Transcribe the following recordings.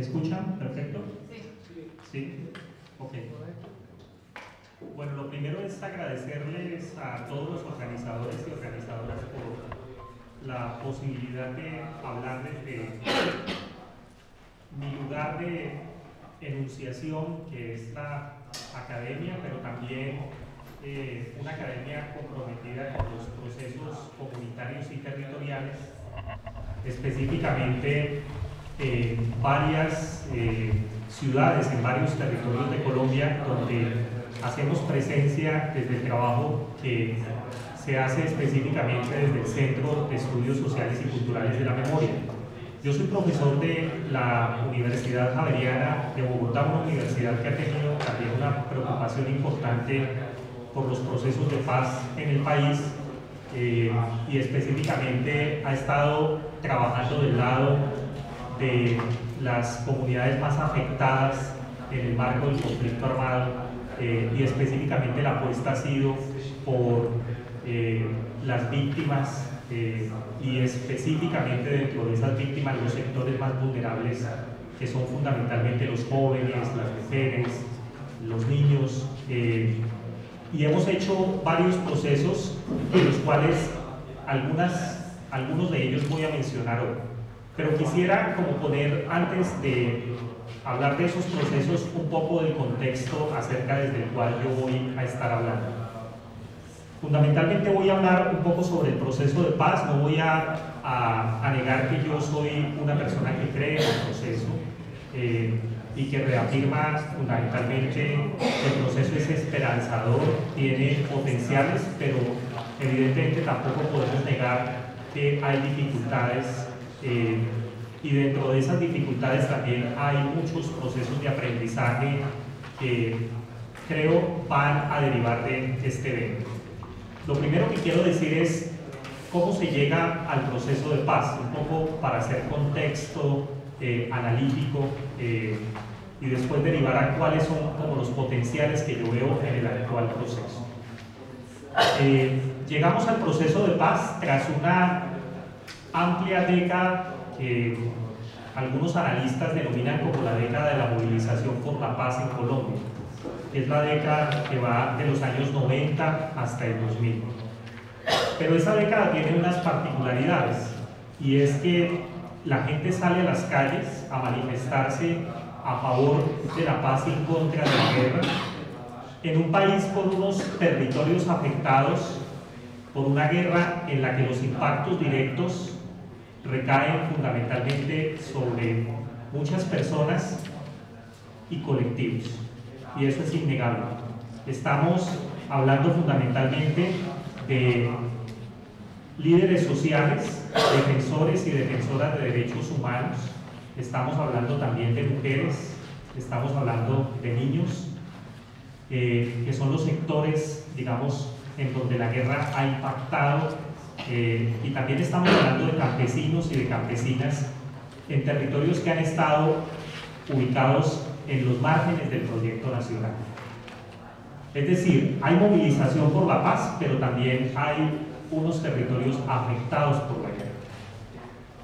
¿Me escuchan? ¿Perfecto? Sí. Sí. Ok. Bueno, lo primero es agradecerles a todos los organizadores y organizadoras por la posibilidad de hablar desde mi lugar de enunciación, que es la academia, pero también eh, una academia comprometida con los procesos comunitarios y territoriales, específicamente en varias eh, ciudades, en varios territorios de Colombia, donde hacemos presencia desde el trabajo que se hace específicamente desde el Centro de Estudios Sociales y Culturales de la Memoria. Yo soy profesor de la Universidad Javeriana de Bogotá, una universidad que ha tenido también una preocupación importante por los procesos de paz en el país eh, y específicamente ha estado trabajando del lado de las comunidades más afectadas en el marco del conflicto armado eh, y específicamente la apuesta ha sido por eh, las víctimas eh, y específicamente dentro de esas víctimas los sectores más vulnerables que son fundamentalmente los jóvenes, las mujeres, los niños y hemos hecho varios procesos de los cuales algunas, algunos de ellos voy a mencionar hoy. Pero quisiera como poner, antes de hablar de esos procesos, un poco del contexto acerca desde el cual yo voy a estar hablando. Fundamentalmente voy a hablar un poco sobre el proceso de paz, no voy a, a, negar que yo soy una persona que cree en el proceso eh, y que reafirma fundamentalmente que el proceso es esperanzador, tiene potenciales, pero evidentemente tampoco podemos negar que hay dificultades eh, y dentro de esas dificultades también hay muchos procesos de aprendizaje que creo van a derivar de este evento. Lo primero que quiero decir es cómo se llega al proceso de paz, un poco para hacer contexto eh, analítico eh, y después derivar a cuáles son como los potenciales que yo veo en el actual proceso. llegamos al proceso de paz tras una amplia década que algunos analistas denominan como la década de la movilización por la paz en Colombia. Es la década que va de los años 90 hasta el 2000. Pero esa década tiene unas particularidades y es que la gente sale a las calles a manifestarse a favor de la paz y en contra de la guerra en un país con unos territorios afectados por una guerra en la que los impactos directos recaen fundamentalmente sobre muchas personas y colectivos, y eso es innegable. Estamos hablando fundamentalmente de líderes sociales, defensores y defensoras de derechos humanos, estamos hablando también de mujeres, estamos hablando de niños, eh, que son los sectores, digamos, en donde la guerra ha impactado eh, y también estamos hablando de campesinos y de campesinas en territorios que han estado ubicados en los márgenes del proyecto nacional. Es decir, hay movilización por la paz, pero también hay unos territorios afectados por la guerra.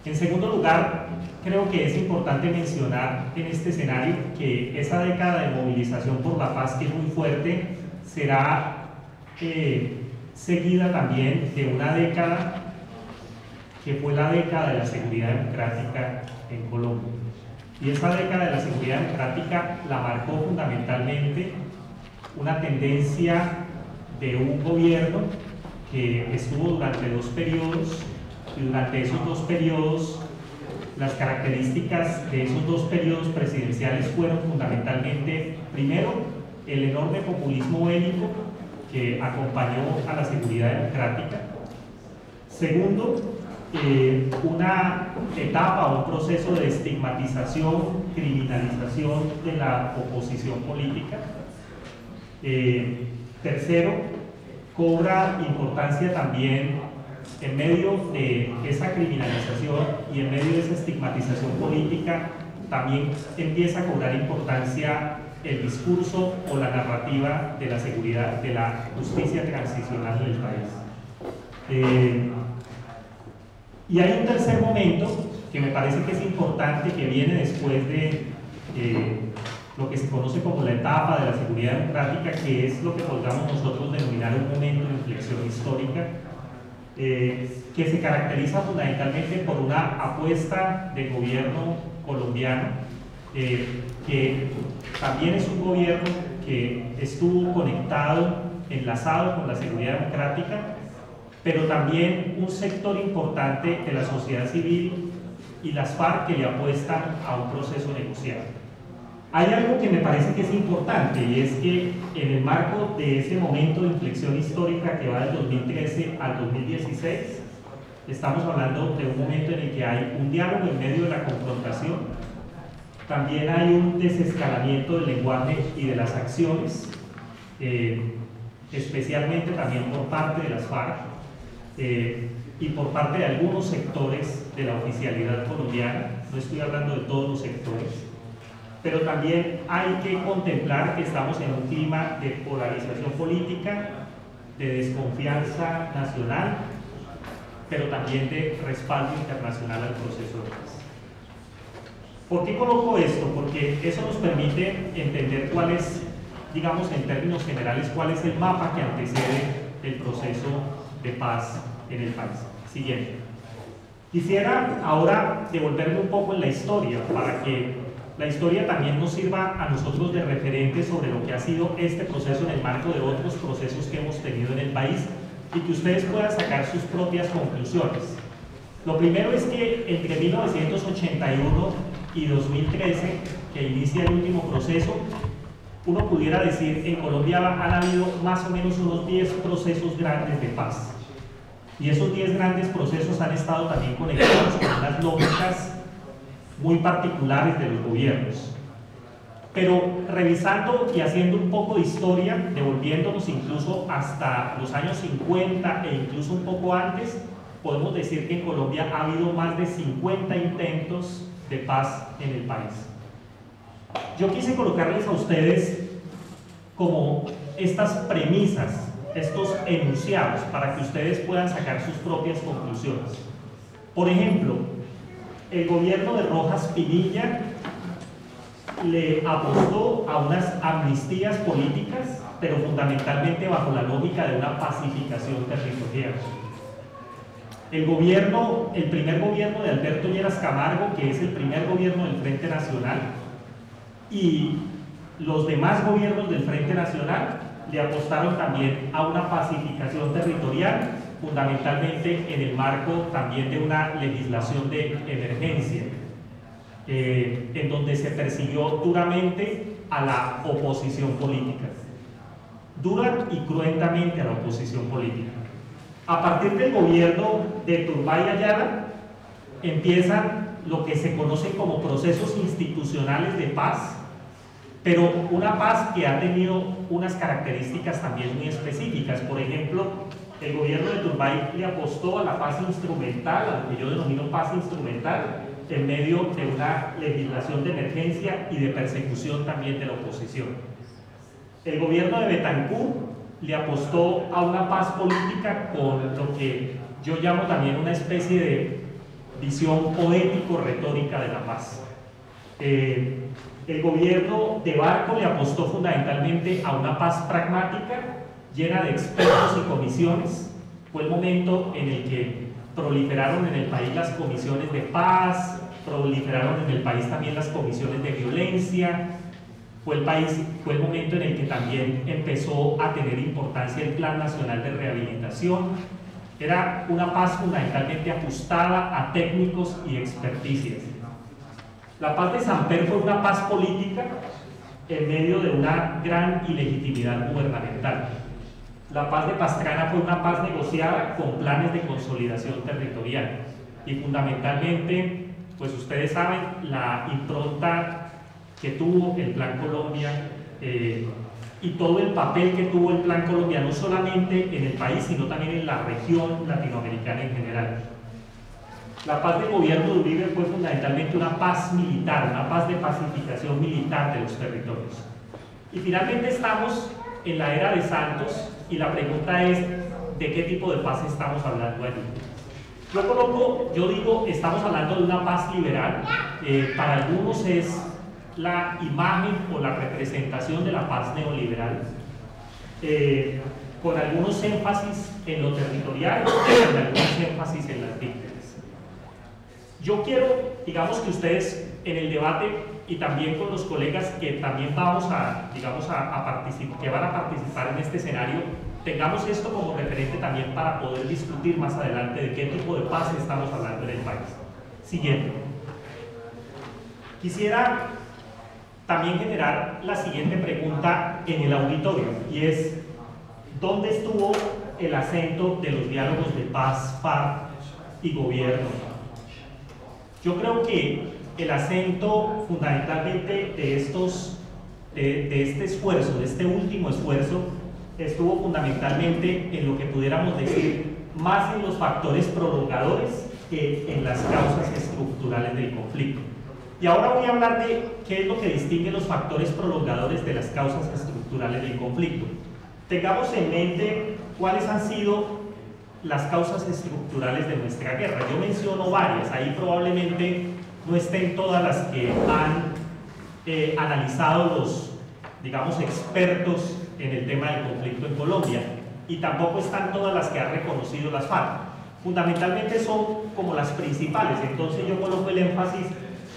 En segundo lugar, creo que es importante mencionar en este escenario que esa década de movilización por la paz, que es muy fuerte, será eh, seguida también de una década que fue la década de la seguridad democrática en Colombia. Y esa década de la seguridad democrática la marcó fundamentalmente una tendencia de un gobierno que estuvo durante dos periodos y durante esos dos periodos las características de esos dos periodos presidenciales fueron fundamentalmente, primero, el enorme populismo bélico que acompañó a la seguridad democrática. Segundo, eh, una etapa un proceso de estigmatización, criminalización de la oposición política. Eh, tercero, cobra importancia también en medio de esa criminalización y en medio de esa estigmatización política, también empieza a cobrar importancia el discurso o la narrativa de la seguridad, de la justicia transicional del país. Eh, y hay un tercer momento que me parece que es importante, que viene después de eh, lo que se conoce como la etapa de la seguridad democrática, que es lo que podríamos nosotros denominar un momento de inflexión histórica, eh, que se caracteriza fundamentalmente por una apuesta del gobierno colombiano, que también es un gobierno que estuvo conectado, enlazado con la seguridad democrática, pero también un sector importante de la sociedad civil y las FARC que le apuestan a un proceso negociado. Hay algo que me parece que es importante y es que en el marco de ese momento de inflexión histórica que va del 2013 al 2016, estamos hablando de un momento en el que hay un diálogo en medio de la confrontación, también hay un desescalamiento del lenguaje y de las acciones, eh, especialmente también por parte de las FARC eh, y por parte de algunos sectores de la oficialidad colombiana, no estoy hablando de todos los sectores, pero también hay que contemplar que estamos en un clima de polarización política, de desconfianza nacional, pero también de respaldo internacional al proceso de. ¿Por qué coloco esto? Porque eso nos permite entender cuál es, digamos en términos generales, cuál es el mapa que antecede el proceso de paz en el país. Siguiente. Quisiera ahora devolverme un poco en la historia para que la historia también nos sirva a nosotros de referente sobre lo que ha sido este proceso en el marco de otros procesos que hemos tenido en el país y que ustedes puedan sacar sus propias conclusiones. Lo primero es que entre 1981 y 2013, que inicia el último proceso, uno pudiera decir en Colombia han habido más o menos unos 10 procesos grandes de paz. Y esos 10 grandes procesos han estado también conectados con unas lógicas muy particulares de los gobiernos. Pero revisando y haciendo un poco de historia, devolviéndonos incluso hasta los años 50 e incluso un poco antes, podemos decir que en Colombia ha habido más de 50 intentos de paz en el país. Yo quise colocarles a ustedes como estas premisas, estos enunciados, para que ustedes puedan sacar sus propias conclusiones. Por ejemplo, el gobierno de Rojas Pinilla le apostó a unas amnistías políticas, pero fundamentalmente bajo la lógica de una pacificación territorial. El gobierno, el primer gobierno de Alberto Lleras Camargo, que es el primer gobierno del Frente Nacional, y los demás gobiernos del Frente Nacional le apostaron también a una pacificación territorial fundamentalmente en el marco también de una legislación de emergencia, eh, en donde se persiguió duramente a la oposición política, dura y cruentamente a la oposición política. A partir del gobierno de Turbay Ayala empiezan lo que se conoce como procesos institucionales de paz, pero una paz que ha tenido unas características también muy específicas. Por ejemplo, el gobierno de Turbay le apostó a la paz instrumental, a lo que yo denomino paz instrumental, en medio de una legislación de emergencia y de persecución también de la oposición. El gobierno de Betancourt le apostó a una paz política con lo que yo llamo también una especie de visión poético-retórica de la paz. Eh, el gobierno de Barco le apostó fundamentalmente a una paz pragmática llena de expertos y comisiones. Fue el momento en el que proliferaron en el país las comisiones de paz, proliferaron en el país también las comisiones de violencia. Fue el, país, fue el momento en el que también empezó a tener importancia el Plan Nacional de Rehabilitación. Era una paz fundamentalmente ajustada a técnicos y experticias. La paz de San Pedro fue una paz política en medio de una gran ilegitimidad gubernamental. La paz de Pastrana fue una paz negociada con planes de consolidación territorial y fundamentalmente, pues ustedes saben, la impronta que tuvo el Plan Colombia eh, y todo el papel que tuvo el Plan Colombia, no solamente en el país, sino también en la región latinoamericana en general. La paz del gobierno de Uribe fue fundamentalmente una paz militar, una paz de pacificación militar de los territorios. Y finalmente estamos en la era de Santos, y la pregunta es, ¿de qué tipo de paz estamos hablando allí? Yo coloco, yo digo, estamos hablando de una paz liberal, eh, para algunos es la imagen o la representación de la paz neoliberal, eh, con algunos énfasis en lo territorial y con algunos énfasis en las víctimas. Yo quiero, digamos que ustedes en el debate y también con los colegas que también vamos a, digamos, a, participar, que van a participar en este escenario, tengamos esto como referente también para poder discutir más adelante de qué tipo de paz estamos hablando en el país. Siguiente. Quisiera también generar la siguiente pregunta en el auditorio y es ¿dónde estuvo el acento de los diálogos de paz, FARC y gobierno? Yo creo que el acento fundamentalmente de, estos, de, este esfuerzo, de este último esfuerzo, estuvo fundamentalmente en lo que pudiéramos decir más en los factores prolongadores que en las causas estructurales del conflicto. Y ahora voy a hablar de qué es lo que distingue los factores prolongadores de las causas estructurales del conflicto. Tengamos en mente cuáles han sido las causas estructurales de nuestra guerra. Yo menciono varias, ahí probablemente no estén todas las que han eh, analizado los, digamos, expertos en el tema del conflicto en Colombia y tampoco están todas las que han reconocido las FARC. Fundamentalmente son como las principales, entonces yo coloco el énfasis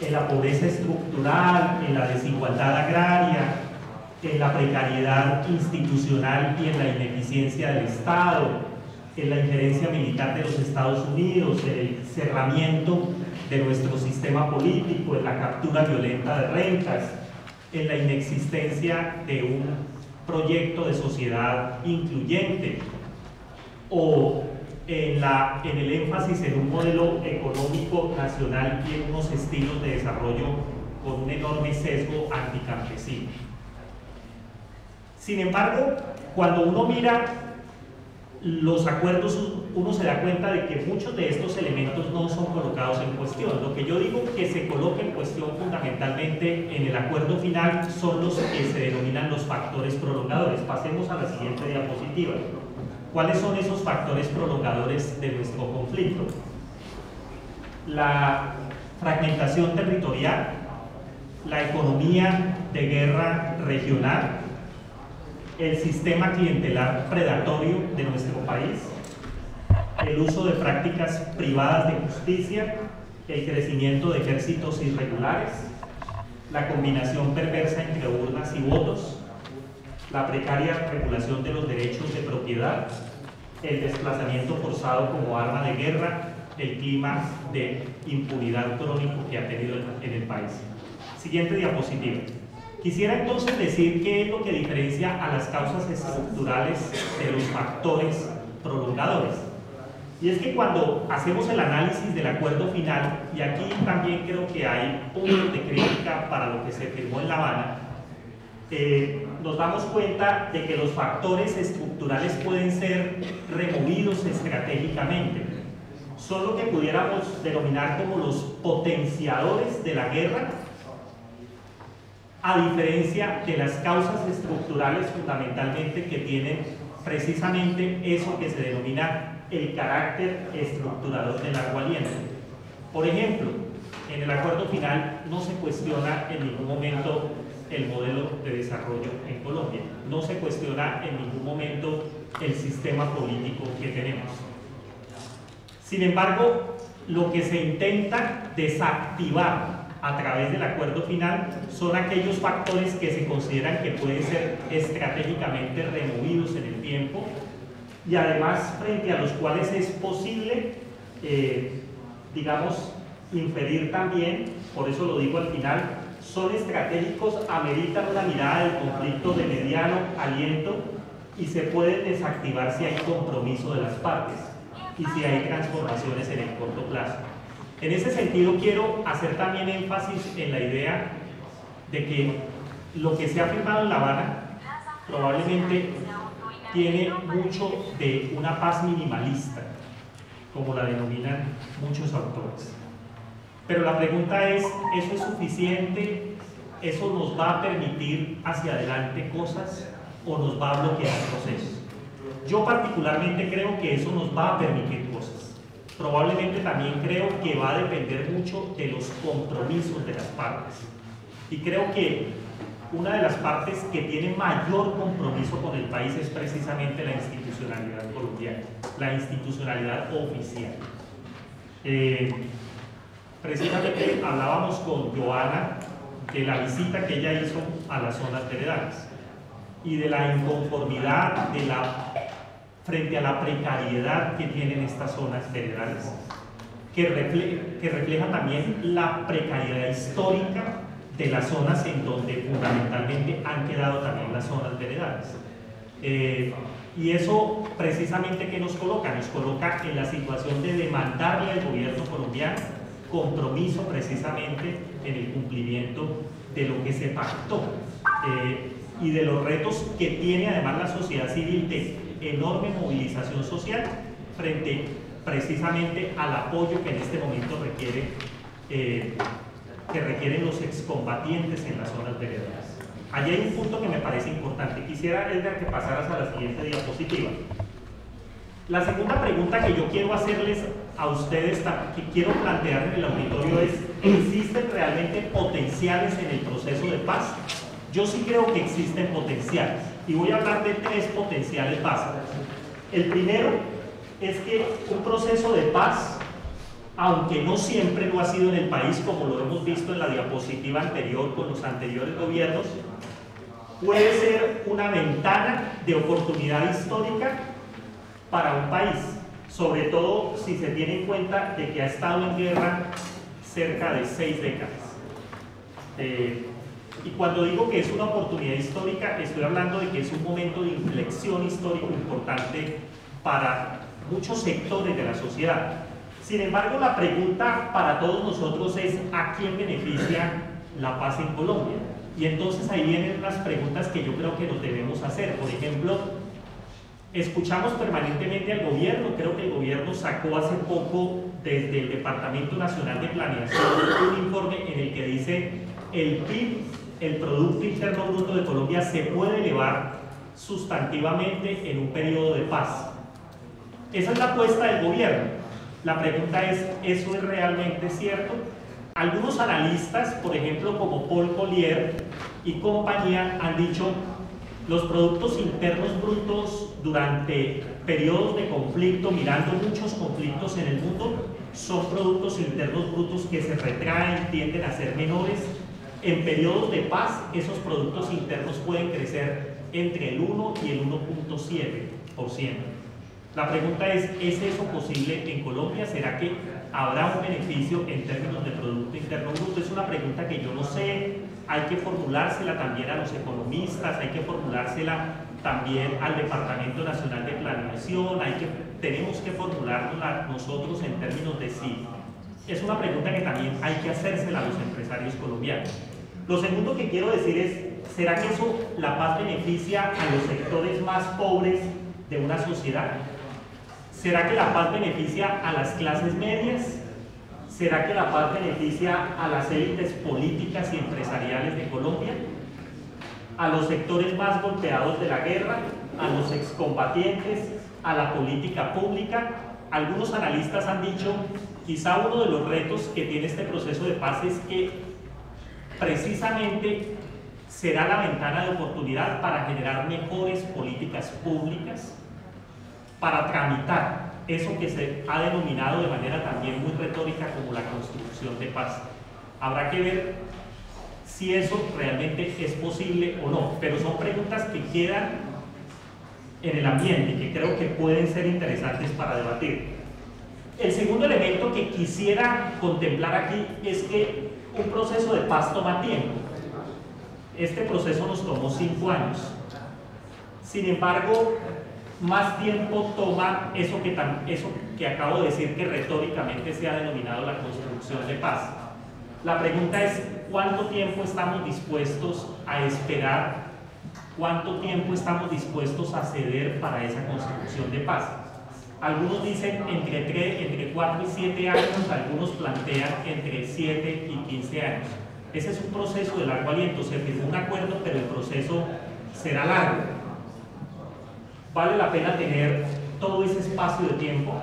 en la pobreza estructural, en la desigualdad agraria, en la precariedad institucional y en la ineficiencia del Estado, en la injerencia militar de los Estados Unidos, en el cerramiento de nuestro sistema político, en la captura violenta de rentas, en la inexistencia de un proyecto de sociedad incluyente o en, la, en el énfasis en un modelo económico nacional y en unos estilos de desarrollo con un enorme sesgo anticampesino. Sin embargo, cuando uno mira los acuerdos, uno se da cuenta de que muchos de estos elementos no son colocados en cuestión. Lo que yo digo que se coloca en cuestión fundamentalmente en el acuerdo final son los que se denominan los factores prolongadores. Pasemos a la siguiente diapositiva. ¿Cuáles son esos factores prolongadores de nuestro conflicto? La fragmentación territorial, la economía de guerra regional, el sistema clientelar predatorio de nuestro país, el uso de prácticas privadas de justicia, el crecimiento de ejércitos irregulares, la combinación perversa entre urnas y votos, la precaria regulación de los derechos de propiedad, el desplazamiento forzado como arma de guerra, el clima de impunidad crónico que ha tenido en el país. Siguiente diapositiva. Quisiera entonces decir qué es lo que diferencia a las causas estructurales de los factores prolongadores. Y es que cuando hacemos el análisis del acuerdo final, y aquí también creo que hay puntos de crítica para lo que se firmó en La Habana, eh, nos damos cuenta de que los factores estructurales pueden ser removidos estratégicamente. Son lo que pudiéramos denominar como los potenciadores de la guerra a diferencia de las causas estructurales fundamentalmente que tienen precisamente eso que se denomina el carácter estructurador del agua aliento. Por ejemplo, en el acuerdo final no se cuestiona en ningún momento el modelo de desarrollo en Colombia, no se cuestiona en ningún momento el sistema político que tenemos. Sin embargo, lo que se intenta desactivar a través del acuerdo final son aquellos factores que se consideran que pueden ser estratégicamente removidos en el tiempo y además frente a los cuales es posible, eh, digamos, inferir también, por eso lo digo al final, son estratégicos, ameritan una mirada del conflicto de mediano aliento y se pueden desactivar si hay compromiso de las partes y si hay transformaciones en el corto plazo. En ese sentido quiero hacer también énfasis en la idea de que lo que se ha firmado en La Habana probablemente tiene mucho de una paz minimalista, como la denominan muchos autores. Pero la pregunta es, ¿eso es suficiente? ¿Eso nos va a permitir hacia adelante cosas o nos va a bloquear procesos? Yo particularmente creo que eso nos va a permitir cosas probablemente también creo que va a depender mucho de los compromisos de las partes. Y creo que una de las partes que tiene mayor compromiso con el país es precisamente la institucionalidad colombiana, la institucionalidad oficial. Eh, precisamente hablábamos con Joana de la visita que ella hizo a las zonas veredales y de la inconformidad de la, frente a la precariedad que tienen estas zonas veredales, que refleja, que refleja también la precariedad histórica de las zonas en donde fundamentalmente han quedado también las zonas veredales. Eh, y eso precisamente que nos coloca, nos coloca en la situación de demandarle al gobierno colombiano compromiso precisamente en el cumplimiento de lo que se pactó eh, y de los retos que tiene además la sociedad civil de enorme movilización social frente precisamente al apoyo que en este momento requiere eh, que requieren los excombatientes en las zonas veredas. Allí hay un punto que me parece importante. Quisiera, Edgar, que pasaras a la siguiente diapositiva. La segunda pregunta que yo quiero hacerles a ustedes, que quiero plantear en el auditorio es, ¿existen realmente potenciales en el proceso de paz? Yo sí creo que existen potenciales y voy a hablar de tres potenciales básicos. El primero es que un proceso de paz, aunque no siempre lo ha sido en el país, como lo hemos visto en la diapositiva anterior con los anteriores gobiernos, puede ser una ventana de oportunidad histórica para un país, sobre todo si se tiene en cuenta de que ha estado en guerra cerca de seis décadas. Eh, y cuando digo que es una oportunidad histórica, estoy hablando de que es un momento de inflexión histórico importante para muchos sectores de la sociedad. Sin embargo, la pregunta para todos nosotros es ¿a quién beneficia la paz en Colombia? Y entonces ahí vienen las preguntas que yo creo que nos debemos hacer. Por ejemplo, escuchamos permanentemente al gobierno, creo que el gobierno sacó hace poco desde el Departamento Nacional de Planeación un informe en el que dice el PIB, el Producto Interno Bruto de Colombia, se puede elevar sustantivamente en un periodo de paz. Esa es la apuesta del gobierno. La pregunta es, ¿eso es realmente cierto? Algunos analistas, por ejemplo como Paul Collier y compañía, han dicho los productos internos brutos durante periodos de conflicto, mirando muchos conflictos en el mundo, son productos internos brutos que se retraen, tienden a ser menores. En periodos de paz, esos productos internos pueden crecer entre el 1 y el 1.7%. La pregunta es, ¿es eso posible en Colombia? ¿Será que habrá un beneficio en términos de Producto Interno Bruto? Es una pregunta que yo no sé, hay que formulársela también a los economistas, hay que formulársela también al Departamento Nacional de Planeación, hay que, tenemos que formularla nosotros en términos de sí. Es una pregunta que también hay que hacérsela a los empresarios colombianos. Lo segundo que quiero decir es, ¿será que eso, la paz beneficia a los sectores más pobres de una sociedad? ¿Será que la paz beneficia a las clases medias? ¿Será que la paz beneficia a las élites políticas y empresariales de Colombia? ¿A los sectores más golpeados de la guerra? ¿A los excombatientes? ¿A la política pública? Algunos analistas han dicho, quizá uno de los retos que tiene este proceso de paz es que precisamente será la ventana de oportunidad para generar mejores políticas públicas para tramitar eso que se ha denominado de manera también muy retórica como la construcción de paz. Habrá que ver si eso realmente es posible o no, pero son preguntas que quedan en el ambiente y que creo que pueden ser interesantes para debatir. El segundo elemento que quisiera contemplar aquí es que un proceso de paz toma tiempo. Este proceso nos tomó cinco años. Sin embargo, más tiempo toma eso que, eso que acabo de decir que retóricamente se ha denominado la construcción de paz. La pregunta es, ¿cuánto tiempo estamos dispuestos a esperar? ¿Cuánto tiempo estamos dispuestos a ceder para esa construcción de paz? Algunos dicen entre, 3, entre 4 y 7 años, algunos plantean entre 7 y 15 años. Ese es un proceso de largo aliento, se firmó un acuerdo, pero el proceso será largo vale la pena tener todo ese espacio de tiempo.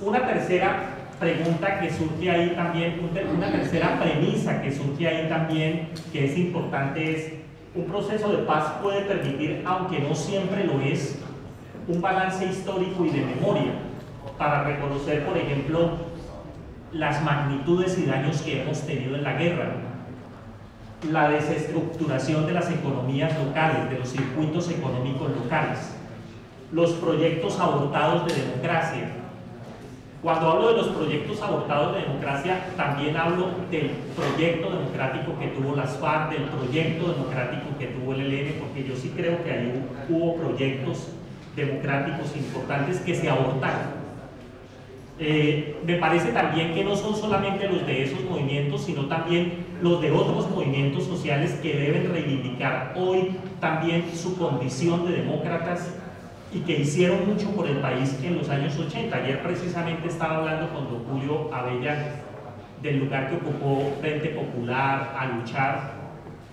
Una tercera pregunta que surge ahí también, una tercera premisa que surge ahí también, que es importante, es un proceso de paz puede permitir, aunque no siempre lo es, un balance histórico y de memoria para reconocer, por ejemplo, las magnitudes y daños que hemos tenido en la guerra, la desestructuración de las economías locales, de los circuitos económicos locales, los proyectos abortados de democracia. Cuando hablo de los proyectos abortados de democracia, también hablo del proyecto democrático que tuvo las FARC, del proyecto democrático que tuvo el ELN, porque yo sí creo que ahí hubo proyectos democráticos importantes que se abortaron. Eh, me parece también que no son solamente los de esos movimientos, sino también los de otros movimientos sociales que deben reivindicar hoy también su condición de demócratas y que hicieron mucho por el país en los años 80. Ayer precisamente estaba hablando con don Julio Abella del lugar que ocupó Frente Popular a luchar,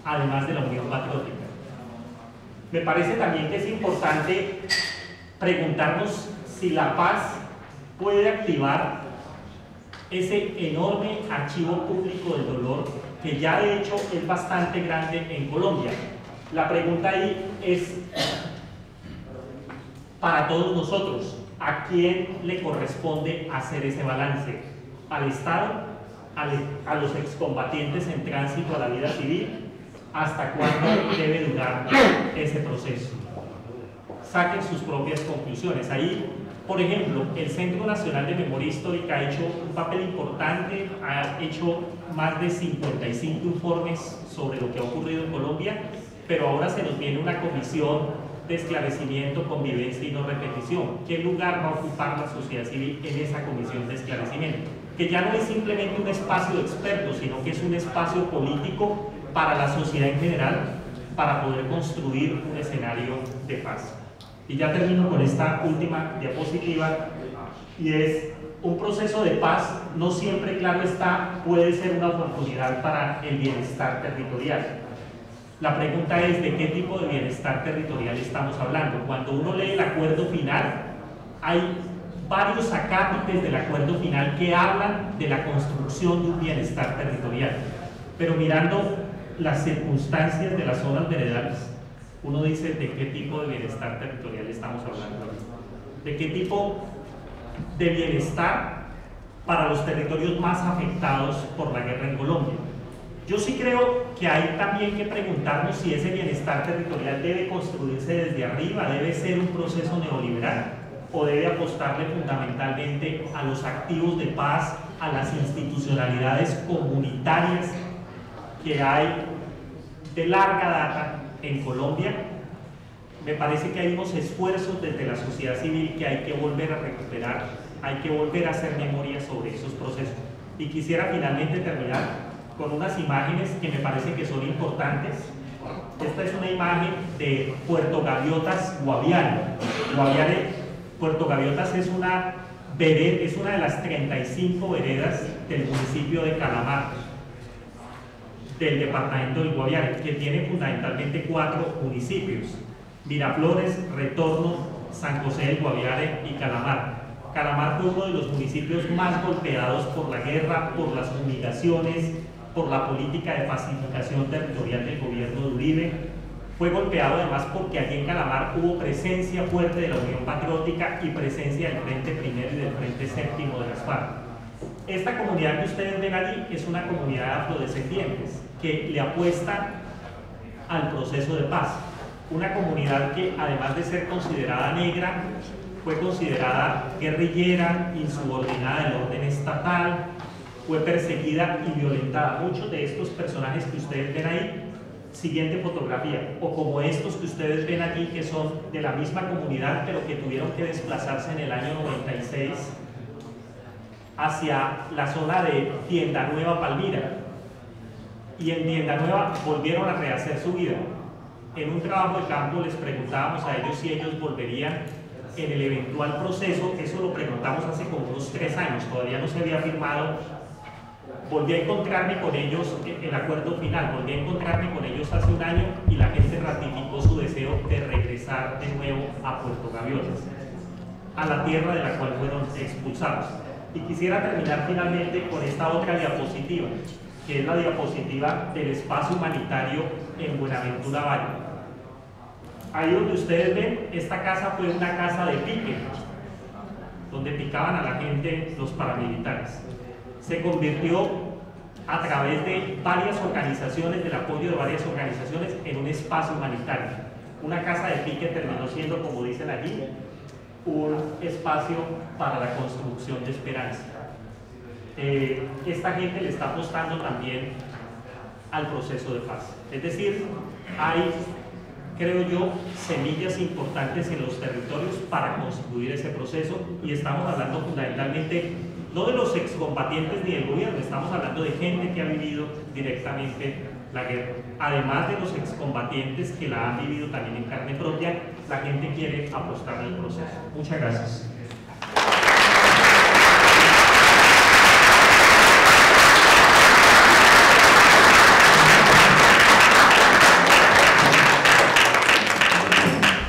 además de la Unión Patriótica. Me parece también que es importante preguntarnos si la paz puede activar ese enorme archivo público del dolor que ya de hecho es bastante grande en Colombia. La pregunta ahí es para todos nosotros, ¿a quién le corresponde hacer ese balance? ¿Al Estado? ¿A los excombatientes en tránsito a la vida civil? ¿Hasta cuándo debe durar ese proceso? Saquen sus propias conclusiones. Ahí por ejemplo, el Centro Nacional de Memoria Histórica ha hecho un papel importante, ha hecho más de 55 informes sobre lo que ha ocurrido en Colombia, pero ahora se nos viene una comisión de esclarecimiento, convivencia y no repetición. ¿Qué lugar va a ocupar la sociedad civil en esa comisión de esclarecimiento? Que ya no es simplemente un espacio de expertos, sino que es un espacio político para la sociedad en general, para poder construir un escenario de paz. Y ya termino con esta última diapositiva y es un proceso de paz no siempre, claro está, puede ser una oportunidad para el bienestar territorial. La pregunta es de qué tipo de bienestar territorial estamos hablando. Cuando uno lee el acuerdo final, hay varios acápites del acuerdo final que hablan de la construcción de un bienestar territorial. Pero mirando las circunstancias de las zonas veredales, uno dice de qué tipo de bienestar territorial estamos hablando, de qué tipo de bienestar para los territorios más afectados por la guerra en Colombia. Yo sí creo que hay también que preguntarnos si ese bienestar territorial debe construirse desde arriba, debe ser un proceso neoliberal o debe apostarle fundamentalmente a los activos de paz, a las institucionalidades comunitarias que hay de larga data en Colombia, me parece que hay unos esfuerzos desde la sociedad civil que hay que volver a recuperar, hay que volver a hacer memoria sobre esos procesos. Y quisiera finalmente terminar con unas imágenes que me parece que son importantes. Esta es una imagen de Puerto Gaviotas, Guaviare. Guaviare, Puerto Gaviotas es una, es una de las 35 veredas del municipio de Calamar del departamento del Guaviare, que tiene fundamentalmente cuatro municipios, Miraflores, Retorno, San José del Guaviare y Calamar. Calamar fue uno de los municipios más golpeados por la guerra, por las humillaciones, por la política de pacificación territorial del gobierno de Uribe. Fue golpeado además porque allí en Calamar hubo presencia fuerte de la Unión Patriótica y presencia del Frente Primero y del Frente Séptimo de las FARC. Esta comunidad que ustedes ven allí es una comunidad de afrodescendientes que le apuesta al proceso de paz. Una comunidad que además de ser considerada negra, fue considerada guerrillera, insubordinada del orden estatal, fue perseguida y violentada. Muchos de estos personajes que ustedes ven ahí, siguiente fotografía, o como estos que ustedes ven aquí, que son de la misma comunidad, pero que tuvieron que desplazarse en el año 96 hacia la zona de Tienda Nueva Palmira, y en Tienda Nueva volvieron a rehacer su vida. En un trabajo de campo les preguntábamos a ellos si ellos volverían en el eventual proceso, eso lo preguntamos hace como unos tres años, todavía no se había firmado. Volví a encontrarme con ellos el acuerdo final, volví a encontrarme con ellos hace un año y la gente ratificó su deseo de regresar de nuevo a Puerto Gaviotas. a la tierra de la cual fueron expulsados. Y quisiera terminar finalmente con esta otra diapositiva, que es la diapositiva del espacio humanitario en Buenaventura Valle. Ahí donde ustedes ven, esta casa fue una casa de pique, donde picaban a la gente los paramilitares. Se convirtió a través de varias organizaciones, del apoyo de varias organizaciones, en un espacio humanitario. Una casa de pique terminó siendo, como dicen allí, un espacio para la construcción de esperanza. Eh, esta gente le está apostando también al proceso de paz. Es decir, hay, creo yo, semillas importantes en los territorios para construir ese proceso y estamos hablando fundamentalmente no de los excombatientes ni del gobierno, estamos hablando de gente que ha vivido directamente la guerra. Además de los excombatientes que la han vivido también en carne propia, la gente quiere apostar al proceso. Muchas gracias.